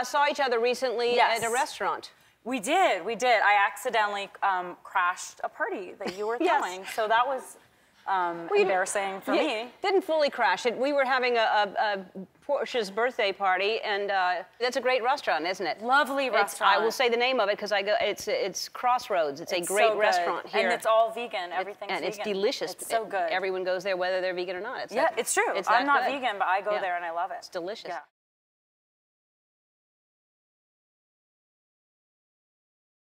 uh, saw each other recently Yes. at a restaurant. We did, we did. I accidentally um, crashed a party that you were Yes. throwing, so that was um, well, embarrassing for me. Didn't fully crash it. We were having a, a, a Portia's birthday party, and uh, that's a great restaurant, isn't it? Lovely It's- restaurant. I will say the name of it because I go. It's it's Crossroads. It's, It's a great so restaurant here, and it's all vegan. Everything's and vegan. it's delicious. It's so good. Everyone goes there whether they're vegan or not. It's yeah, that- it's true. It's I'm not good. vegan, but I go Yeah. there and I love it. It's delicious. Yeah.